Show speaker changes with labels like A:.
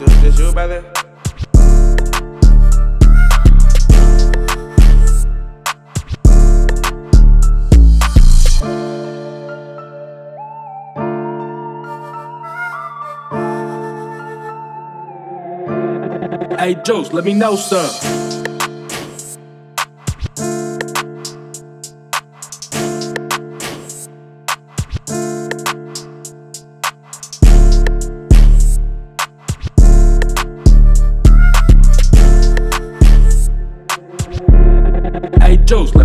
A: Just, just you, brother.
B: Hey, Juce, let me know, sir.